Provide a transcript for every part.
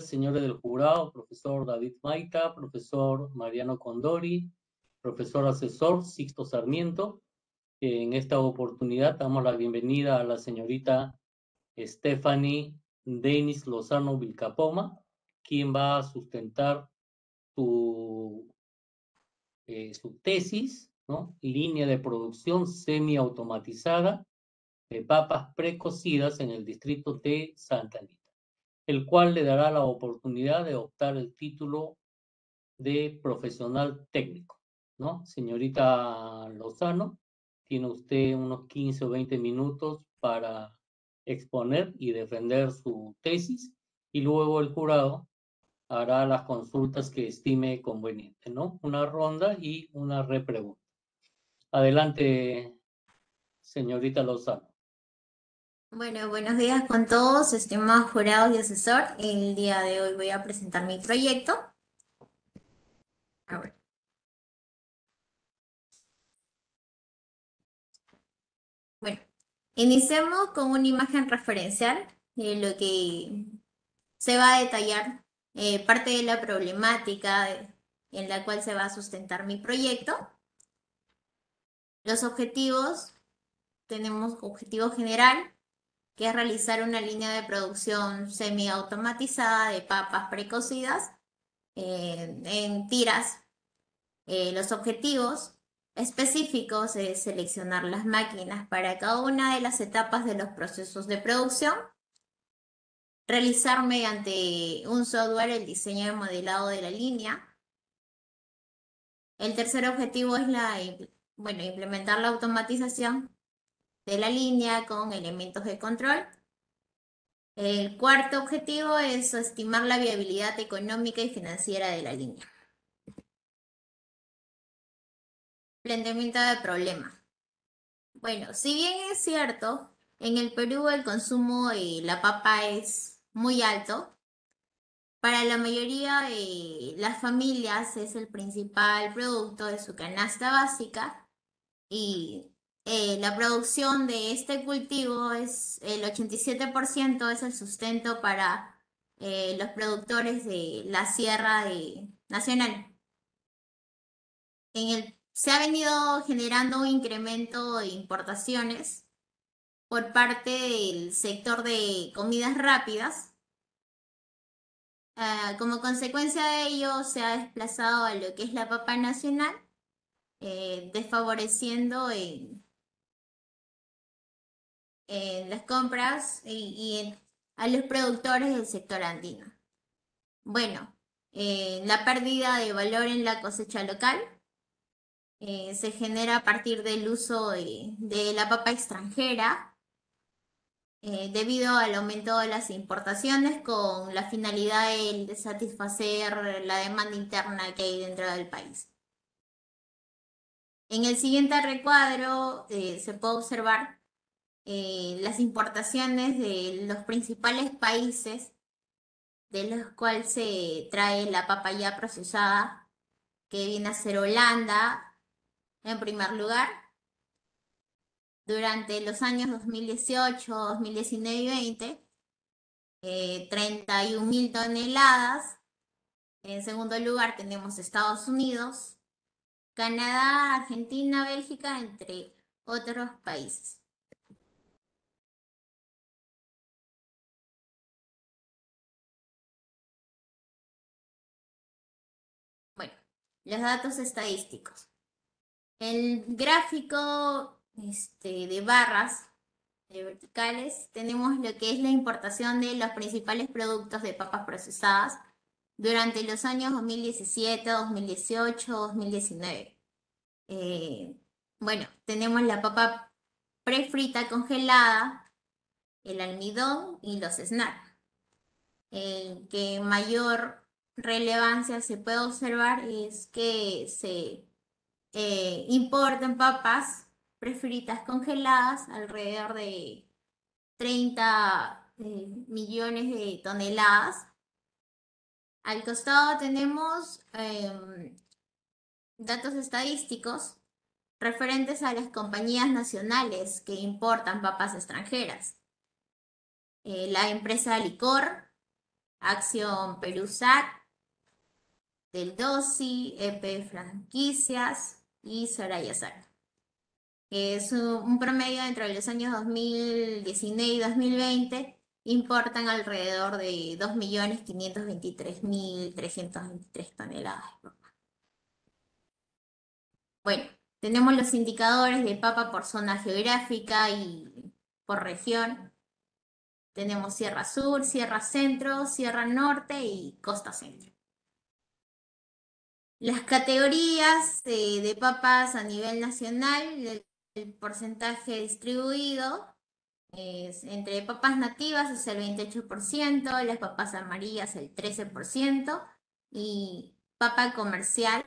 señores del jurado, profesor David Maita, profesor Mariano Condori, profesor asesor Sixto Sarmiento. En esta oportunidad damos la bienvenida a la señorita Stephanie Denis Lozano Vilcapoma, quien va a sustentar su, eh, su tesis, ¿no? Línea de producción semiautomatizada de papas precocidas en el distrito de Santa Anita, el cual le dará la oportunidad de optar el título de profesional técnico, ¿no? Señorita Lozano, tiene usted unos 15 o 20 minutos para exponer y defender su tesis y luego el jurado hará las consultas que estime conveniente, ¿no? Una ronda y una repregunta. Adelante, señorita Lozano. Bueno, buenos días con todos, estimados jurados y asesor. El día de hoy voy a presentar mi proyecto. Bueno, iniciemos con una imagen referencial de lo que se va a detallar eh, parte de la problemática en la cual se va a sustentar mi proyecto. Los objetivos, tenemos objetivo general, que es realizar una línea de producción semiautomatizada de papas precocidas eh, en tiras. Eh, los objetivos específicos es seleccionar las máquinas para cada una de las etapas de los procesos de producción, realizar mediante un software el diseño y modelado de la línea. El tercer objetivo es la, bueno, implementar la automatización de la línea con elementos de control. El cuarto objetivo es estimar la viabilidad económica y financiera de la línea. Planteamiento de problema. Bueno, si bien es cierto, en el Perú el consumo de la papa es muy alto, para la mayoría de las familias es el principal producto de su canasta básica y eh, la producción de este cultivo es el 87% es el sustento para eh, los productores de la Sierra Nacional. En el, se ha venido generando un incremento de importaciones por parte del sector de comidas rápidas. Ah, como consecuencia de ello, se ha desplazado a lo que es la papa nacional, eh, desfavoreciendo en en las compras y, a los productores del sector andino. Bueno, eh, la pérdida de valor en la cosecha local eh, se genera a partir del uso de, la papa extranjera eh, debido al aumento de las importaciones con la finalidad de satisfacer la demanda interna que hay dentro del país. En el siguiente recuadro se puede observar eh, las importaciones de los principales países de los cuales se trae la papaya procesada, que viene a ser Holanda, en primer lugar. Durante los años 2018, 2019 y 20, eh, 31 mil toneladas. En segundo lugar tenemos Estados Unidos, Canadá, Argentina, Bélgica, entre otros países. Los datos estadísticos. El gráfico este, de barras de verticales tenemos lo que es la importación de los principales productos de papas procesadas durante los años 2017, 2018, 2019. bueno, tenemos la papa prefrita congelada, el almidón y los snacks. El que mayor relevancia se puede observar es que se eh, importan papas prefritas congeladas, alrededor de 30 eh, millones de toneladas. Al costado tenemos em, datos estadísticos referentes a las compañías nacionales que importan papas extranjeras. Eh, la empresa Licor Acción Perusat, del DOSI, EP Franquicias y Saraya Sara. Es un promedio entre los años 2019 y 2020 importan alrededor de 2.523.323 toneladas Bueno, tenemos los indicadores de papa por zona geográfica y por región. Tenemos Sierra Sur, Sierra Centro, Sierra Norte y Costa Centro. Las categorías eh, de papas a nivel nacional, el porcentaje distribuido es entre papas nativas es el 28%, las papas amarillas el 13% y papa comercial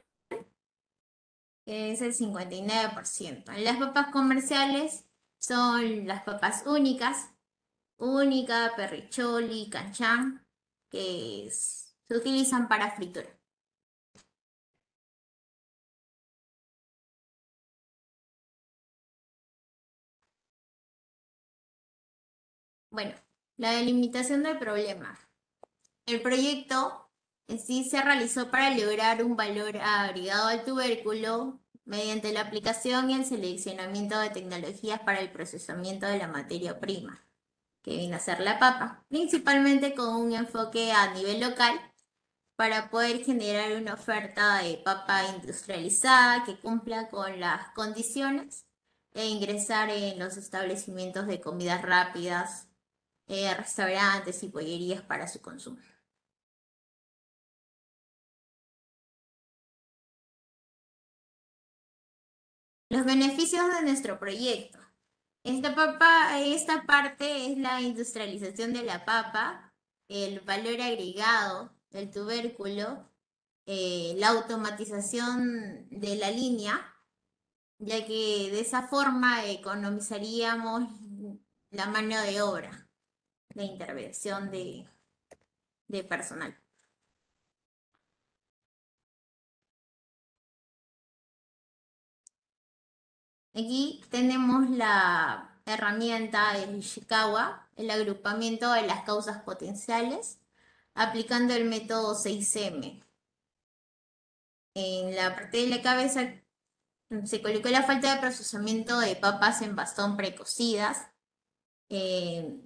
es el 59%. Las papas comerciales son las papas únicas, única, perricholi, canchán, que se utilizan para fritura. Bueno, la delimitación del problema. El proyecto en sí se realizó para lograr un valor agregado al tubérculo mediante la aplicación y el seleccionamiento de tecnologías para el procesamiento de la materia prima, que viene a ser la papa, principalmente con un enfoque a nivel local para poder generar una oferta de papa industrializada que cumpla con las condiciones e ingresar en los establecimientos de comidas rápidas eh, restaurantes y pollerías para su consumo. Los beneficios de nuestro proyecto. Esta, papa, esta parte es la industrialización de la papa, el valor agregado del tubérculo, eh, la automatización de la línea, ya que de esa forma economizaríamos la mano de obra de intervención de, de personal. Aquí tenemos la herramienta del Ishikawa, el agrupamiento de las causas potenciales, aplicando el método 6M. En la parte de la cabeza se colocó la falta de procesamiento de papas en bastón precocidas, eh,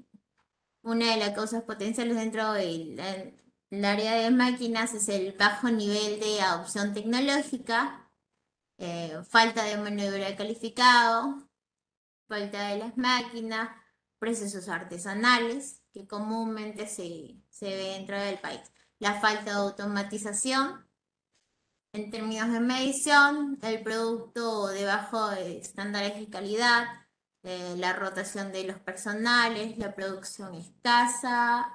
una de las causas potenciales dentro del área de máquinas es el bajo nivel de adopción tecnológica, eh, falta de mano de obra calificado, falta de las máquinas, procesos artesanales que comúnmente se, se ve dentro del país, la falta de automatización en términos de medición, el producto de bajo estándares de calidad, eh, la rotación de los personales, la producción escasa,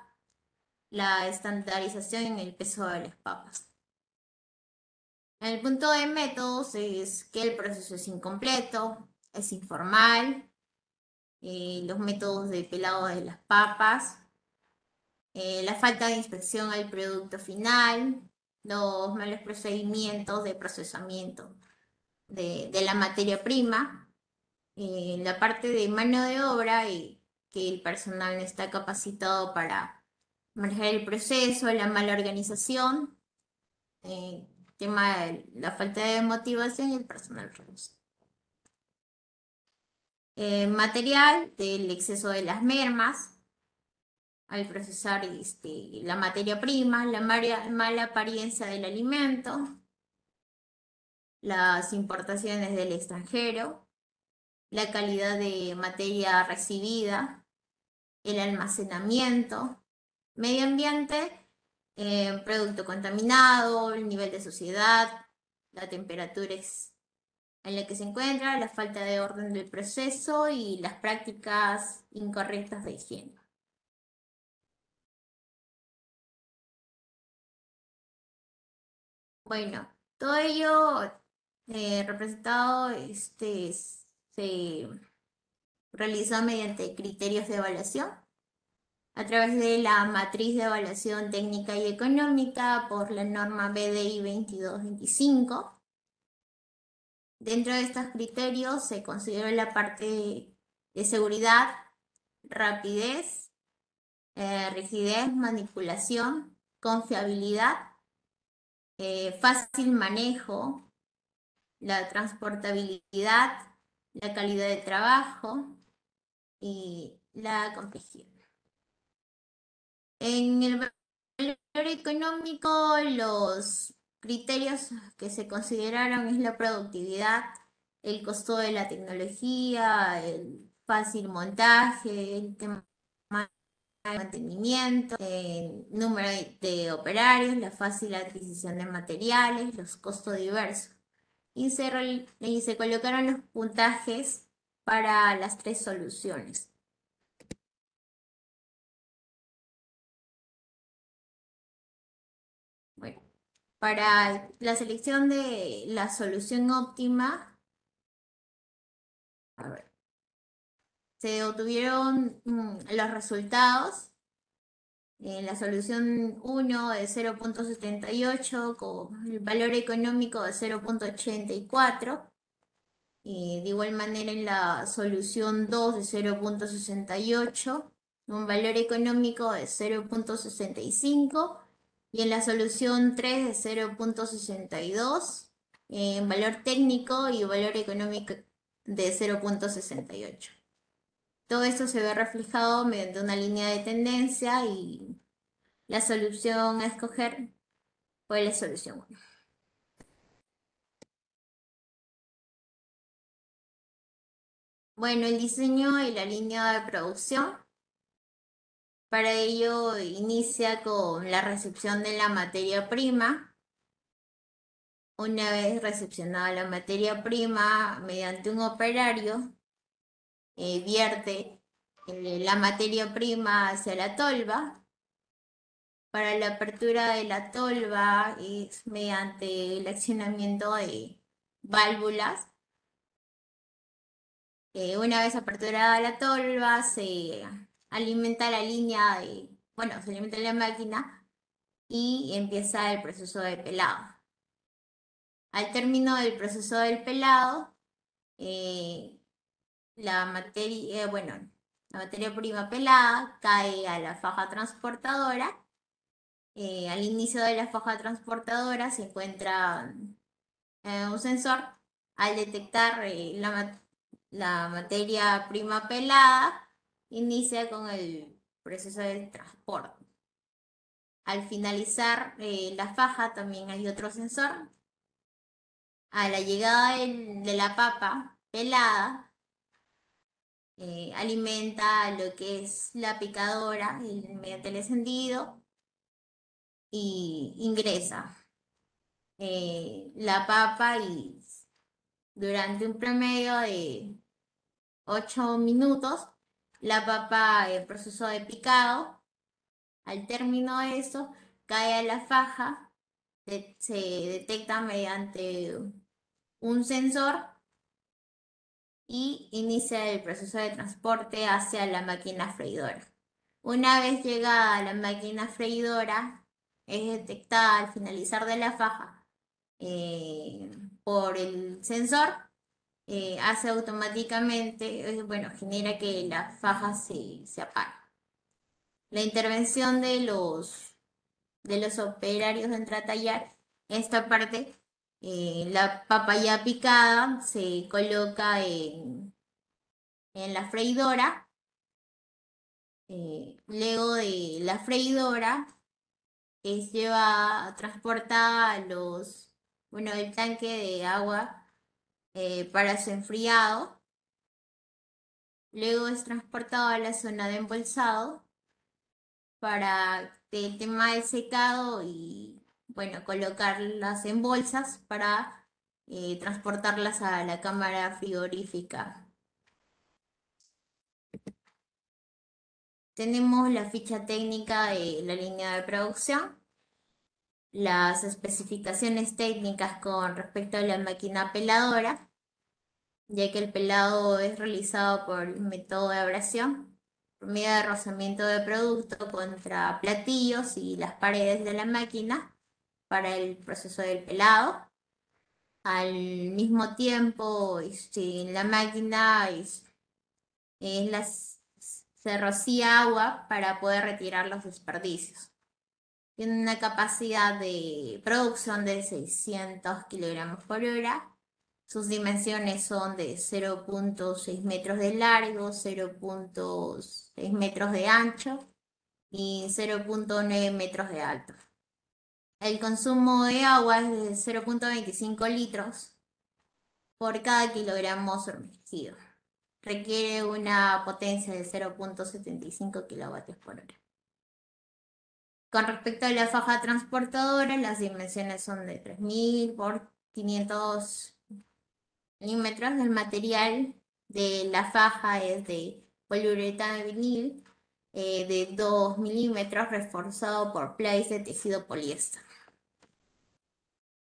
la estandarización en el peso de las papas. El punto de métodos es que el proceso es incompleto, es informal, eh, los métodos de pelado de las papas, eh, la falta de inspección al producto final, los malos procedimientos de procesamiento de la materia prima, eh, la parte de mano de obra y que el personal no está capacitado para manejar el proceso, la mala organización, eh, tema de la falta de motivación y el personal reducido. Eh, material del exceso de las mermas al procesar este, la materia prima, la mala apariencia del alimento, las importaciones del extranjero, la calidad de materia recibida, el almacenamiento, medio ambiente, eh, producto contaminado, el nivel de suciedad, la temperatura en la que se encuentra, la falta de orden del proceso y las prácticas incorrectas de higiene. Bueno, todo ello eh, representado este, se realizó mediante criterios de evaluación a través de la matriz de evaluación técnica y económica por la norma BDI 2225. Dentro de estos criterios se consideró la parte de seguridad, rapidez, eh, rigidez, manipulación, confiabilidad, eh, fácil manejo, la transportabilidad, la calidad de trabajo y la complejidad. En el valor económico, los criterios que se consideraron es la productividad, el costo de la tecnología, el fácil montaje, el tema de mantenimiento, el número de operarios, la fácil adquisición de materiales, los costos diversos. Y se, colocaron los puntajes para las tres soluciones. Bueno, para la selección de la solución óptima, a ver, se obtuvieron mm, los resultados. En la solución 1 de 0.78 con el valor económico de 0.84. de igual manera en la solución 2 de 0.68, un valor económico de 0.65. Y en la solución 3 de 0.62, en valor técnico y valor económico de 0.68. Todo esto se ve reflejado mediante una línea de tendencia y la solución a escoger fue la solución 1. Bueno, el diseño y la línea de producción. Para ello inicia con la recepción de la materia prima. Una vez recepcionada la materia prima mediante un operario, eh, vierte eh, la materia prima hacia la tolva. Para la apertura de la tolva es mediante el accionamiento de válvulas. Eh, una vez aperturada la tolva, se alimenta la línea de, bueno, se alimenta la máquina y empieza el proceso de pelado. Al término del proceso del pelado, la materia, eh, bueno, la materia prima pelada cae a la faja transportadora. Eh, al inicio de la faja transportadora se encuentra eh, un sensor. Al detectar la, la, materia prima pelada, inicia con el proceso de transporte. Al finalizar la faja también hay otro sensor. A la llegada de la papa pelada, eh, alimenta lo que es la picadora mediante el encendido y ingresa eh, la papa y durante un promedio de 8 minutos la papa el proceso de picado al término de eso cae a la faja se detecta mediante un sensor y inicia el proceso de transporte hacia la máquina freidora. Una vez llegada a la máquina freidora, es detectada al finalizar de la faja eh, por el sensor, eh, hace automáticamente, eh, bueno, genera que la faja se, se apague. La intervención de los, de los operarios en tratallar, esta parte eh, la papaya picada se coloca en, en la freidora. Eh, luego de la freidora es llevada, transportada a los, bueno, el tanque de agua eh, para su enfriado. Luego es transportado a la zona de embolsado para el tema del secado y bueno, colocarlas en bolsas para eh, transportarlas a la cámara frigorífica. Tenemos la ficha técnica de la línea de producción, las especificaciones técnicas con respecto a la máquina peladora, ya que el pelado es realizado por el método de abrasión, por medio de rozamiento de producto contra platillos y las paredes de la máquina para el proceso del pelado. Al mismo tiempo, este, la máquina es, se rocía agua para poder retirar los desperdicios. Tiene una capacidad de producción de 600 kilogramos por hora. Sus dimensiones son de 0.6 metros de largo, 0.6 metros de ancho y 0.9 metros de alto. El consumo de agua es de 0.25 litros por cada kilogramo sumergido. Requiere una potencia de 0.75 kilovatios por hora. Con respecto a la faja transportadora, las dimensiones son de 3000 por 500 milímetros. El material de la faja es de poliuretano vinil eh, de 2 milímetros reforzado por plates de tejido poliéster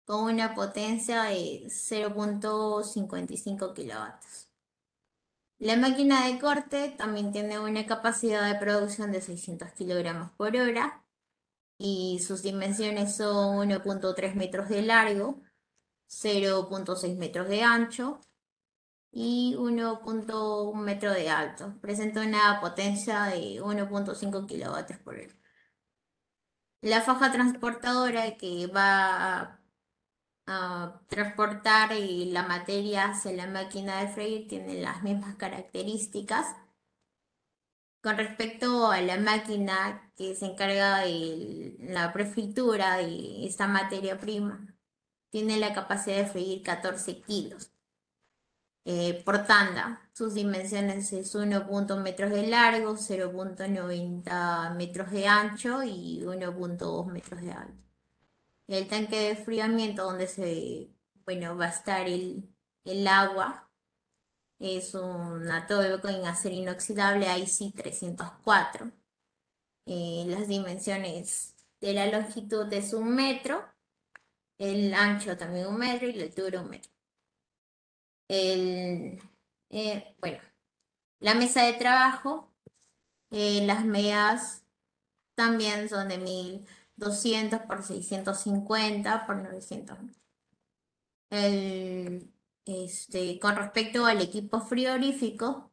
con una potencia de 0.55 kilovatios. La máquina de corte también tiene una capacidad de producción de 600 kilogramos por hora y sus dimensiones son 1.3 metros de largo, 0.6 metros de ancho y 1.1 metro de alto. Presenta una potencia de 1.5 kilovatios por hora. La faja transportadora que va a transportar la materia hacia la máquina de freír tiene las mismas características. Con respecto a la máquina que se encarga de la prefritura de esta materia prima, tiene la capacidad de freír 14 kilos eh, por tanda. Sus dimensiones es 1.1 metros de largo, 0.90 metros de ancho y 1.2 metros de alto. El tanque de enfriamiento donde se, bueno, va a estar el, agua es un atoll con acero inoxidable IC304. Eh, las dimensiones de la longitud es un metro, el ancho también un metro y la altura un metro. El, eh, bueno, la mesa de trabajo, eh, las medias también son de 1200 por 650 por 900. este, con respecto al equipo frigorífico,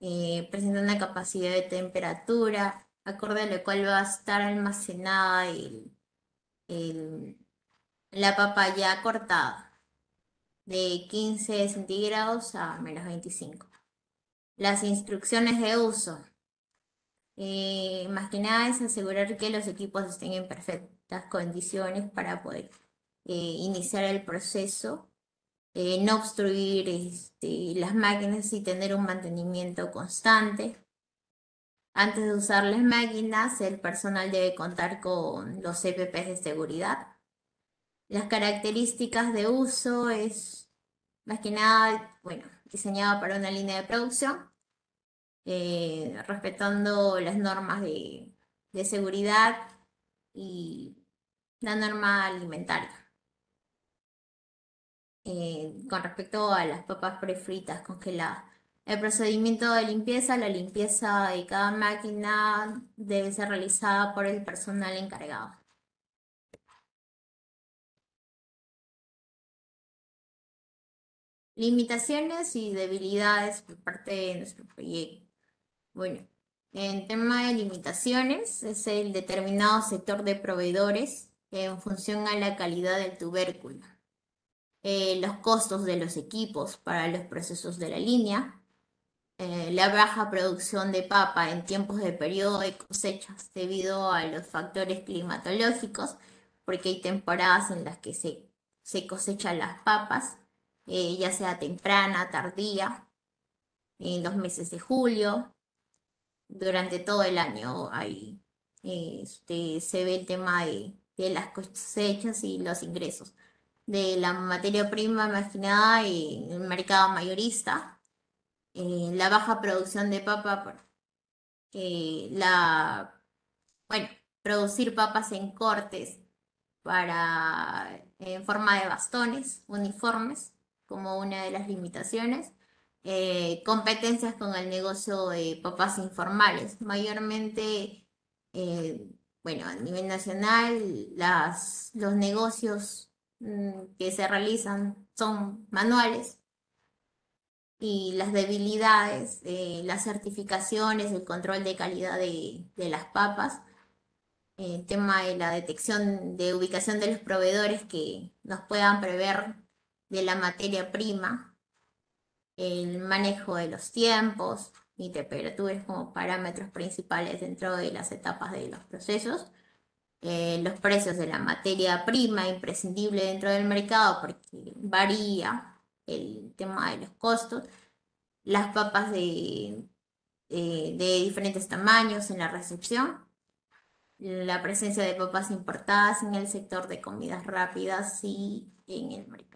eh, presenta una capacidad de temperatura acorde a la cual va a estar almacenada la papa ya cortada de 15 centígrados a menos 25. Las instrucciones de uso. Eh, más que nada es asegurar que los equipos estén en perfectas condiciones para poder eh, iniciar el proceso, eh, no obstruir este, las máquinas y tener un mantenimiento constante. Antes de usar las máquinas, el personal debe contar con los EPPs de seguridad. Las características de uso es, más que nada, bueno, diseñado para una línea de producción eh, respetando las normas de, seguridad y la norma alimentaria. Eh, con respecto a las papas prefritas congeladas. El procedimiento de limpieza, la limpieza de cada máquina debe ser realizada por el personal encargado. Limitaciones y debilidades por parte de nuestro proyecto. Bueno, en tema de limitaciones, es el determinado sector de proveedores en función a la calidad del tubérculo, eh, los costos de los equipos para los procesos de la línea, eh, la baja producción de papa en tiempos de periodo de cosechas debido a los factores climatológicos, porque hay temporadas en las que se, se cosechan las papas, eh, ya sea temprana, tardía, en los meses de julio, durante todo el año ahí este, se ve el tema de, las cosechas y los ingresos de la materia prima imaginada en el mercado mayorista, eh, la baja producción de papa, eh, la, bueno, producir papas en cortes para, en forma de bastones uniformes, como una de las limitaciones, eh, competencias con el negocio de papas informales. Mayormente, eh, bueno, a nivel nacional, las, los negocios mm, que se realizan son manuales. y las debilidades, las certificaciones, el control de calidad de, las papas, el tema de la detección de ubicación de los proveedores que nos puedan prever de la materia prima, el manejo de los tiempos y temperaturas como parámetros principales dentro de las etapas de los procesos, eh, los precios de la materia prima imprescindible dentro del mercado porque varía el tema de los costos, las papas de, de, diferentes tamaños en la recepción, la presencia de papas importadas en el sector de comidas rápidas y en el mercado.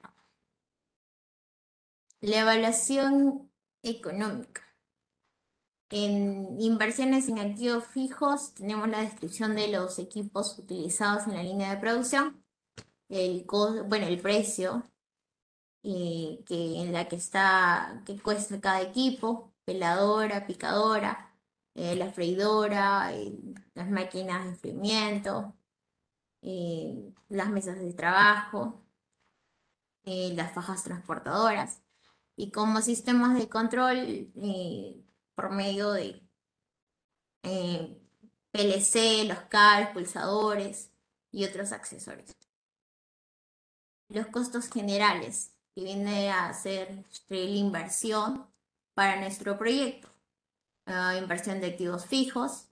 La evaluación económica. En inversiones en activos fijos tenemos la descripción de los equipos utilizados en la línea de producción, el, bueno, el precio, eh, que, en la que está, que cuesta cada equipo, peladora, picadora, eh, la freidora, eh, las máquinas de enfriamiento, las mesas de trabajo, las fajas transportadoras y como sistemas de control por medio de PLC, los CAL, pulsadores y otros accesorios. Los costos generales que viene a ser la inversión para nuestro proyecto. Ah, inversión de activos fijos,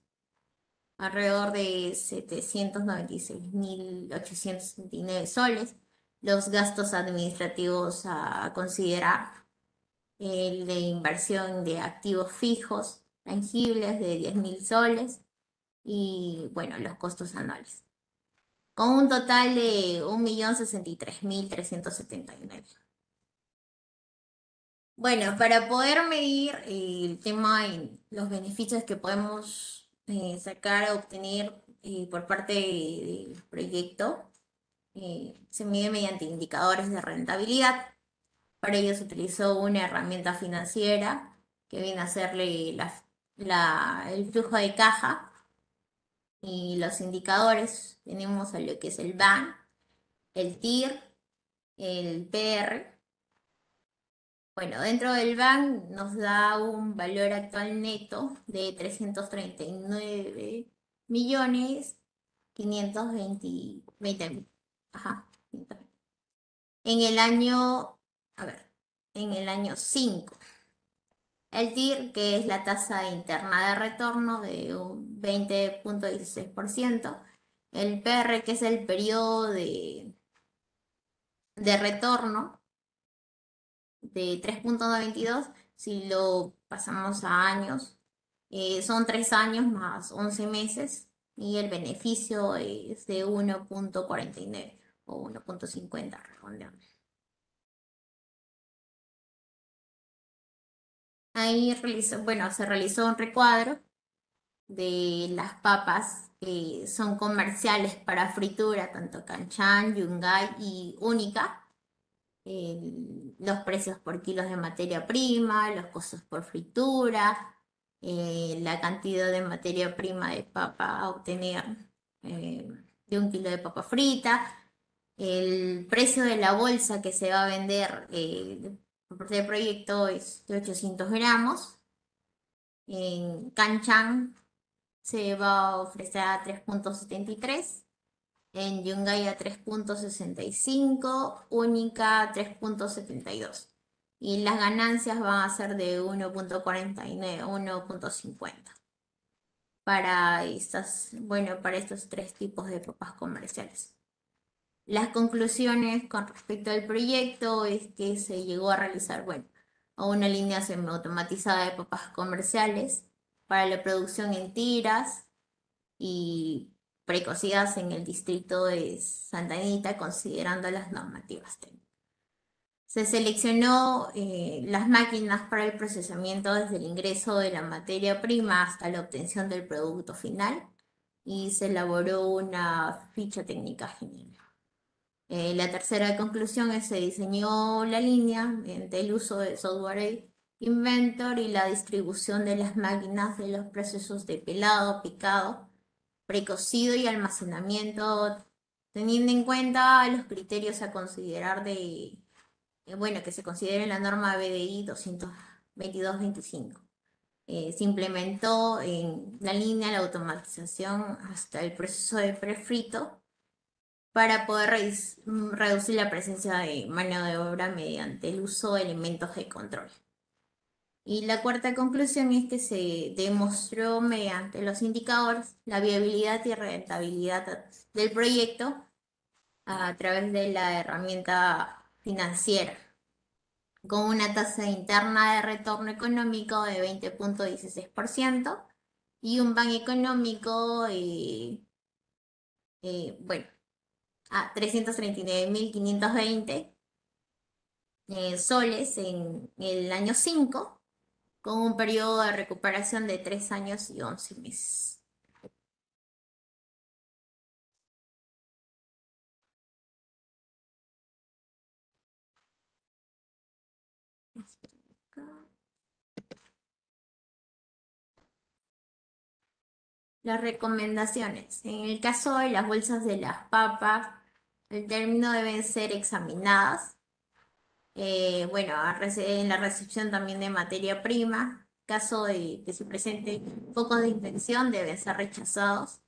alrededor de 796.869 soles. Los gastos administrativos a considerar, el de inversión de activos fijos tangibles de 10.000 soles y bueno, los costos anuales. Con un total de 1.063.379. Bueno, para poder medir el tema y los beneficios que podemos eh, sacar, obtener eh, por parte del proyecto, eh, se mide mediante indicadores de rentabilidad. Para ello se utilizó una herramienta financiera que viene a hacerle el flujo de caja y los indicadores. Tenemos lo que es el BAN, el TIR, el PR bueno, dentro del BAN nos da un valor actual neto de 339 millones 520 mil. Ajá. En el año, a ver, en el año 5. El TIR, que es la tasa interna de retorno de un 20.16%. El PR, que es el periodo de, retorno, de 3.92, si lo pasamos a años, eh, son 3 años más 11 meses y el beneficio es de 1.49 o 1.50 redondeando. Ahí realizó, bueno, se realizó un recuadro de las papas que son comerciales para fritura, tanto Canchan, Yungay y Única. Los precios por kilos de materia prima, los costos por fritura, eh, la cantidad de materia prima de papa a obtener eh, de un kilo de papa frita, el precio de la bolsa que se va a vender por parte del proyecto es de 800 gramos. En Canchan se va a ofrecer a 3.73 en Yungay a 3.65, Única 3.72. Y las ganancias van a ser de 1.49, 1.50. Para estas, bueno, para estos tres tipos de papas comerciales. Las conclusiones con respecto al proyecto es que se llegó a realizar, bueno, una línea semiautomatizada de papas comerciales para la producción en tiras y precocidas en el distrito de Santa Anita considerando las normativas técnicas. Se seleccionó eh, las máquinas para el procesamiento desde el ingreso de la materia prima hasta la obtención del producto final y se elaboró una ficha técnica general. Eh, la tercera conclusión es se diseñó la línea mediante el uso de software Inventor y la distribución de las máquinas de los procesos de pelado, picado, precocido y almacenamiento, teniendo en cuenta los criterios a considerar de eh, bueno, que se considere la norma BDI 222-25. Eh, se implementó en la línea la automatización hasta el proceso de prefrito para poder reducir la presencia de mano de obra mediante el uso de elementos de control. Y la cuarta conclusión es que se demostró mediante los indicadores la viabilidad y rentabilidad del proyecto a través de la herramienta financiera, con una tasa interna de retorno económico de 20.16% y un ban económico, eh, bueno, a 339.520 eh, soles en el año 5 con un periodo de recuperación de 3 años y 11 meses. Las recomendaciones. En el caso de las bolsas de las papas, el término deben ser examinadas eh, bueno, en la recepción también de materia prima, caso de que se presente focos de infección deben ser rechazados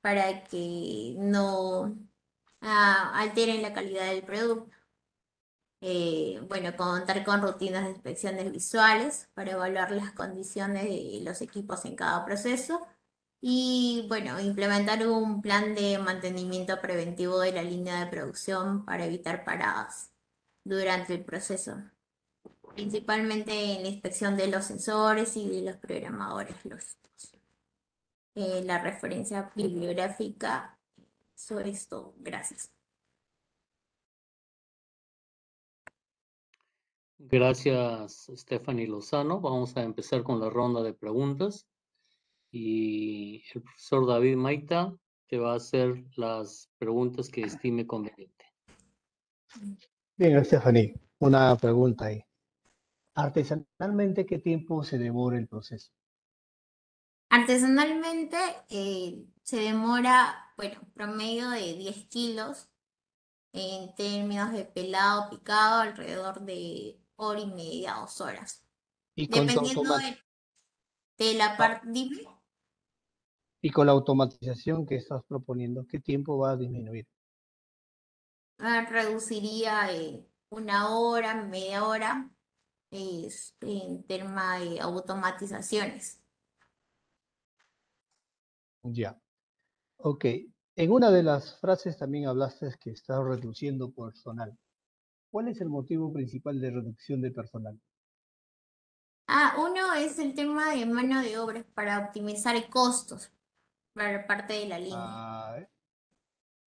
para que no ah, alteren la calidad del producto. Eh, bueno, contar con rutinas de inspecciones visuales para evaluar las condiciones de los equipos en cada proceso y bueno, implementar un plan de mantenimiento preventivo de la línea de producción para evitar paradas durante el proceso, principalmente en la inspección de los sensores y de los programadores lógicos. Eh, la referencia bibliográfica, eso es todo. Gracias. Gracias, Stephanie Lozano. Vamos a empezar con la ronda de preguntas. Y el profesor David Maita te va a hacer las preguntas que estime conveniente. Bien, Stephanie, una pregunta ahí. Artesanalmente, ¿qué tiempo se demora el proceso? Artesanalmente eh, se demora, bueno, promedio de 10 kilos en términos de pelado, picado, alrededor de hora y media, dos horas. ¿Y Dependiendo de, la parte... Y con la automatización que estás proponiendo, ¿qué tiempo va a disminuir? Ah, reduciría eh, una hora, media hora en tema de automatizaciones. Ya. Ok. En una de las frases también hablaste que estás reduciendo personal. ¿Cuál es el motivo principal de reducción de personal? Ah, uno es el tema de mano de obra para optimizar costos para parte de la línea. Ah,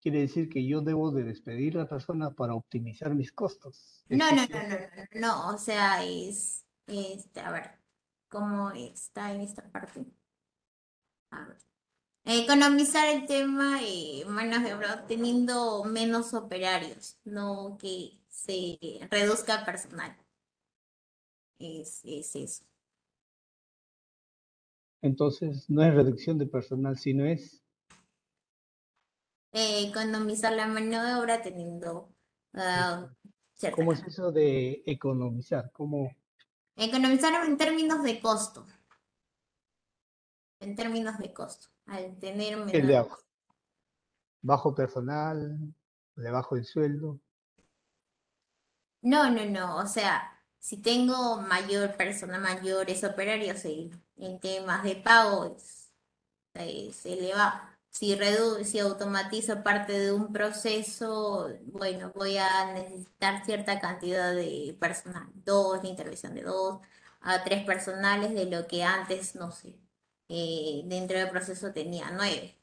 quiere decir que yo debo de despedir a la persona para optimizar mis costos. No, no, no, no, no, no, o sea, es, este, a ver, ¿cómo está en esta parte? A ver. Economizar el tema de manos de obra teniendo menos operarios, no que se reduzca personal. Es, es eso. Entonces, no es reducción de personal, sino es eh, economizar la mano de obra teniendo uh, ¿Cómo es eso de economizar? ¿Cómo? Economizar en términos de costo. En términos de costo. Al tener El de. Bajo personal, de bajo el sueldo. No, no, no. O sea, si tengo mayor persona, mayores operarios en temas de pago, se eleva si, reduce, si automatizo parte de un proceso, bueno, voy a necesitar cierta cantidad de personal, dos, la intervención de dos a tres personales de lo que antes, no sé, eh, dentro del proceso tenía nueve.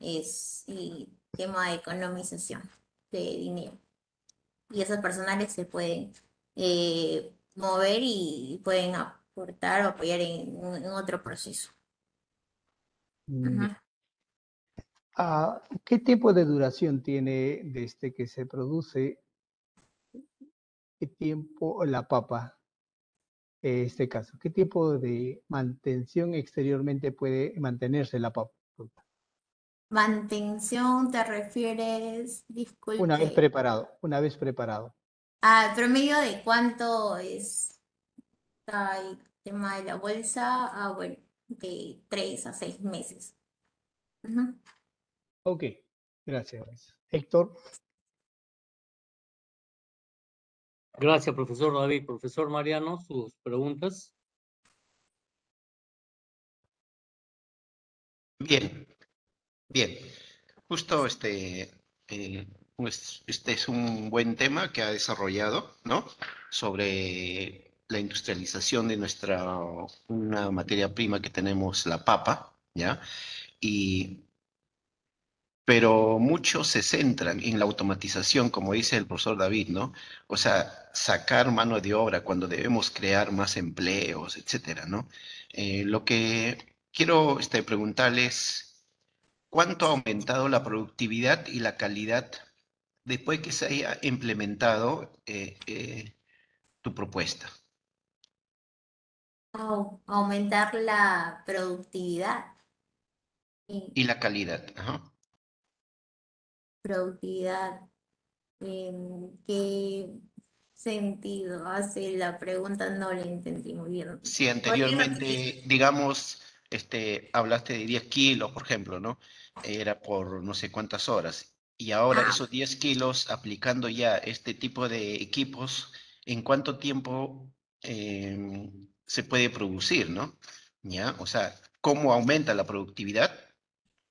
Es tema de economización de dinero. Y esos personales se pueden eh, mover y pueden aportar o apoyar en, otro proceso. Mm, Ah, ¿Qué tiempo de duración tiene desde que se produce? ¿Qué tiempo la papa? En este caso, ¿qué tiempo de mantención exteriormente puede mantenerse la papa? Mantención, ¿te refieres? Disculpe. Una vez preparado, una vez preparado. Ah, promedio de cuánto es el tema de la bolsa, ah, bueno, de tres a seis meses. Ok, gracias. Héctor. Gracias, profesor David. Profesor Mariano, sus preguntas. Bien, bien. Justo este, eh, pues, este es un buen tema que ha desarrollado, ¿no? Sobre la industrialización de nuestra, una materia prima que tenemos, la papa, ¿ya? Y pero muchos se centran en la automatización, como dice el profesor David, ¿no? O sea, sacar mano de obra cuando debemos crear más empleos, etcétera, ¿no? Eh, lo que quiero este, preguntarles, ¿cuánto ha aumentado la productividad y la calidad después que se haya implementado eh, eh, tu propuesta? aumentar la productividad. Y la calidad, ajá productividad. ¿En qué sentido hace la pregunta? No la entendí muy bien. Sí, anteriormente, digamos, este, hablaste de 10 kilos, por ejemplo, ¿no? Era por no sé cuántas horas. Y ahora ah. esos 10 kilos, aplicando ya este tipo de equipos, ¿en cuánto tiempo em, se puede producir, ¿no? ¿Ya? O sea, ¿cómo aumenta la productividad?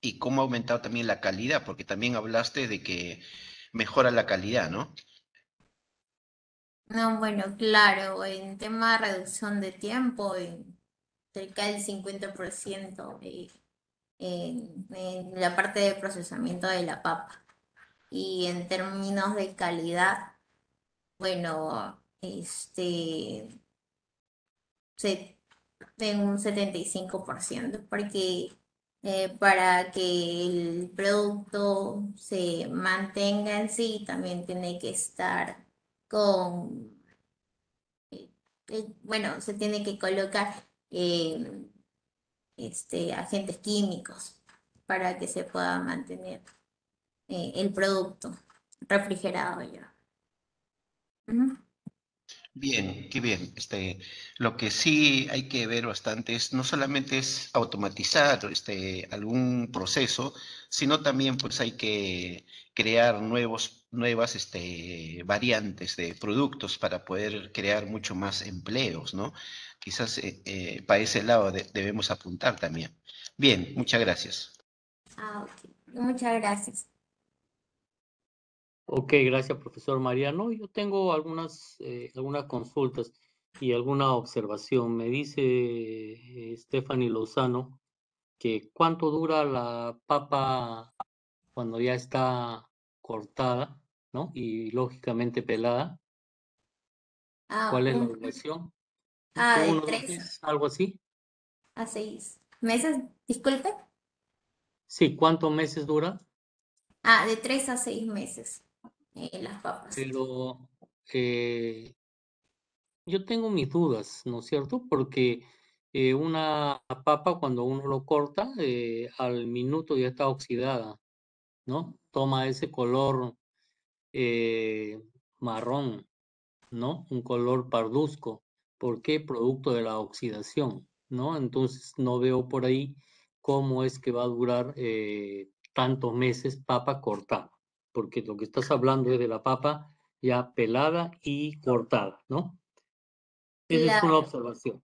y cómo ha aumentado también la calidad, porque también hablaste de que mejora la calidad, ¿no? No, bueno, claro, en tema de reducción de tiempo, en cerca del 50% en, en la parte de procesamiento de la papa. Y en términos de calidad, bueno, este, se, en un 75%, porque eh, para que el producto se mantenga en sí, también tiene que estar con, eh, eh, bueno, se tiene que colocar este, agentes químicos para que se pueda mantener el producto refrigerado ya. Bien, qué bien. Este, lo que sí hay que ver bastante es no solamente es automatizar este, algún proceso, sino también pues hay que crear nuevos, nuevas este, variantes de productos para poder crear mucho más empleos, ¿no? Quizás eh, eh, para ese lado debemos apuntar también. Bien, muchas gracias. Ah, Muchas gracias. Ok, gracias, profesor Mariano. Yo tengo algunas, eh, algunas consultas y alguna observación. Me dice eh, Stephanie Lozano que cuánto dura la papa cuando ya está cortada, ¿no? Y lógicamente pelada. Ah, ¿Cuál es la duración? Ah, de tres. Meses, ¿Algo así? A seis meses, disculpe. Sí, ¿cuántos meses dura? Ah, de tres a seis meses las papas. Pero eh, yo tengo mis dudas, ¿no es cierto? Porque eh, una papa cuando uno lo corta, eh, al minuto ya está oxidada, ¿no? Toma ese color marrón, ¿no? Un color parduzco. ¿Por qué? Producto de la oxidación, ¿no? Entonces no veo por ahí cómo es que va a durar tantos meses papa cortada porque lo que estás hablando es de la papa ya pelada y cortada, ¿no? Esa es una observación.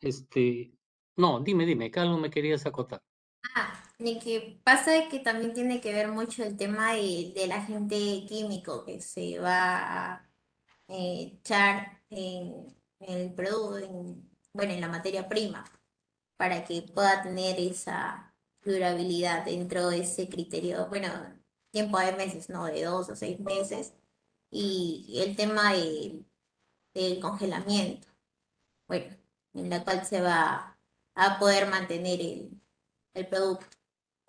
Este, no, dime, dime, ¿qué algo me querías acotar? Ah, lo que pasa es que también tiene que ver mucho el tema de, del agente químico que se va a eh, echar en, el producto, bueno, en la materia prima, para que pueda tener esa durabilidad dentro de ese criterio, bueno, tiempo de meses, ¿no? De dos o seis meses. Y el tema del, congelamiento, bueno, en la cual se va a poder mantener el, producto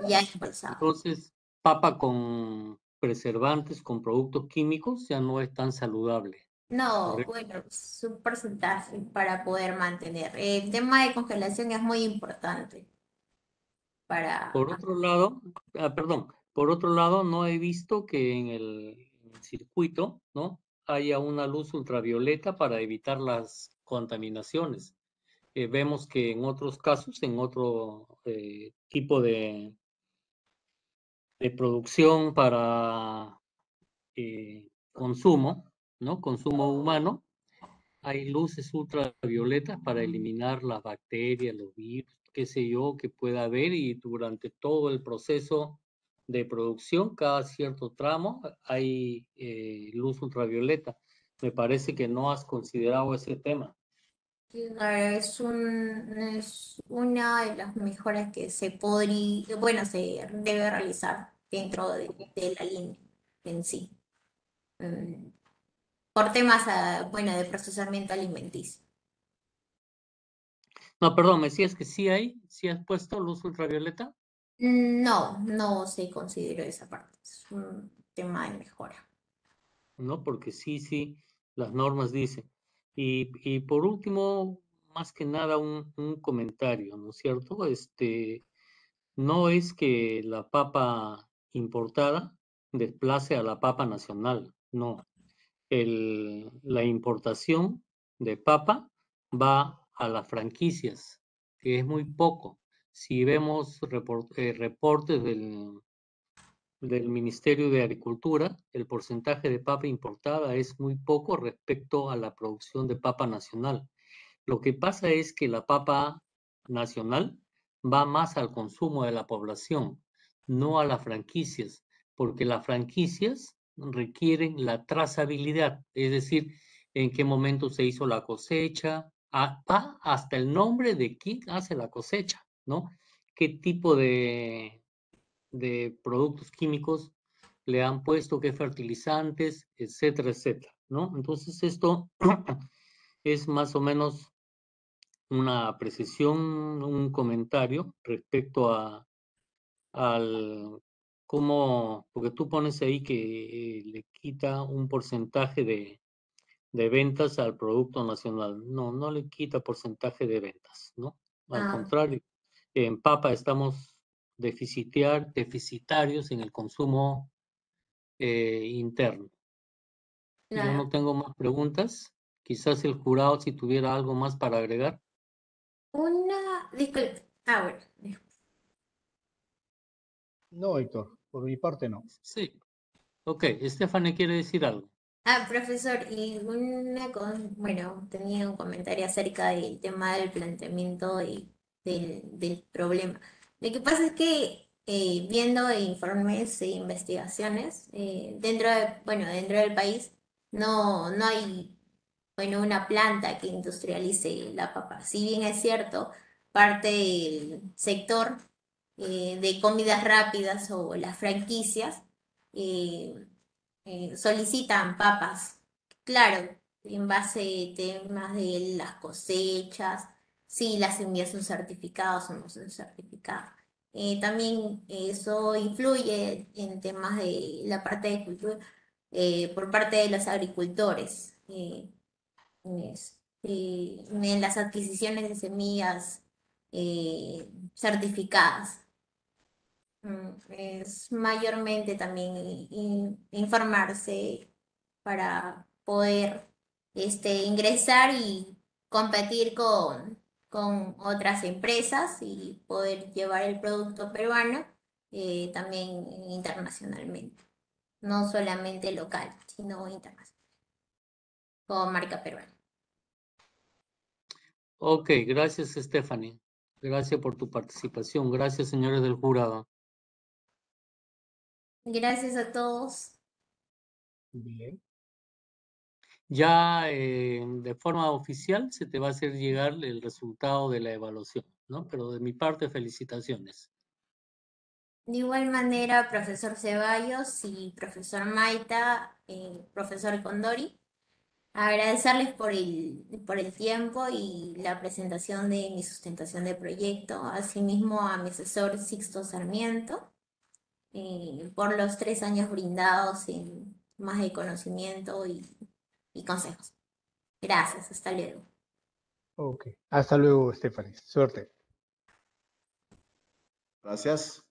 ya expulsado. Entonces, papa con preservantes, con productos químicos, ya no es tan saludable. No, bueno, su porcentaje para poder mantener. El tema de congelación es muy importante. Para... Por otro lado, ah, perdón, por otro lado, no he visto que en el, circuito, ¿no? haya una luz ultravioleta para evitar las contaminaciones. Eh, vemos que en otros casos, en otro eh, tipo de, producción para eh, consumo, ¿no? Consumo humano, hay luces ultravioletas para eliminar las bacterias, los virus, qué sé yo, que pueda haber y durante todo el proceso de producción, cada cierto tramo, hay eh, luz ultravioleta. Me parece que no has considerado ese tema. Es, un, es una de las mejoras que se podría, bueno, se debe realizar dentro de, de la línea en sí. Mm, por temas, ah, bueno, de procesamiento alimenticio. No, perdón, ¿me decías que sí hay? ¿Sí has puesto luz ultravioleta? Mm, no, no se consideró esa parte. Es un tema de mejora. No, porque sí, sí, las normas dicen. Y, y por último, más que nada, un, un comentario, ¿no es cierto? Este, no es que la papa importada desplace a la papa nacional, no. El, la importación de papa va a las franquicias, que es muy poco. Si vemos eh, reportes del, del Ministerio de Agricultura, el porcentaje de papa importada es muy poco respecto a la producción de papa nacional. Lo que pasa es que la papa nacional va más al consumo de la población, no a las franquicias, porque las franquicias requieren la trazabilidad, es decir, en qué momento se hizo la cosecha, hasta el nombre de quién hace la cosecha, ¿no? ¿Qué tipo de, de productos químicos le han puesto, qué fertilizantes, etcétera, etcétera, ¿no? Entonces esto es más o menos una precisión, un comentario respecto a al cómo, porque tú pones ahí que le quita un porcentaje de, de ventas al Producto Nacional. No, no le quita porcentaje de ventas, ¿no? Al Ah. contrario, en papa estamos deficitiar, deficitarios en el consumo eh, interno. Yo Claro. no tengo más preguntas. Quizás el jurado, si tuviera algo más para agregar. Una, disculpe. Ah, bueno. No, Héctor, por mi parte no. Sí. Ok, Stephanie quiere decir algo. Ah, profesor, y una con, bueno, tenía un comentario acerca del tema del planteamiento y del, problema. Lo que pasa es que eh, viendo informes e investigaciones eh, dentro de, bueno, dentro del país no, no hay, bueno, una planta que industrialice la papa. Si bien es cierto, parte del sector eh, de comidas rápidas o las franquicias solicitan papas, claro, en base a temas de las cosechas, si las semillas son certificadas o no son certificadas. Eh, también eso influye en temas de la parte de cultura eh, por parte de los agricultores. eh, en las adquisiciones de semillas certificadas. Mm, Es mayormente también informarse para poder este, ingresar y competir con, con otras empresas y poder llevar el producto peruano eh, también internacionalmente. No solamente local, sino internacional. Con marca peruana. Ok, gracias Stephanie. Gracias por tu participación. Gracias, señores del jurado. Gracias a todos. Bien. Ya eh, de forma oficial se te va a hacer llegar el resultado de la evaluación, ¿no? Pero de mi parte, felicitaciones. De igual manera, profesor Ceballos y profesor Maita, eh, profesor Condori, agradecerles por el, por el tiempo y la presentación de mi sustentación de proyecto, asimismo a mi asesor Sixto Sarmiento, eh, por los tres años brindados en más de conocimiento y, y consejos. Gracias, hasta luego. Ok. Hasta luego, Stephanie. Suerte. Gracias.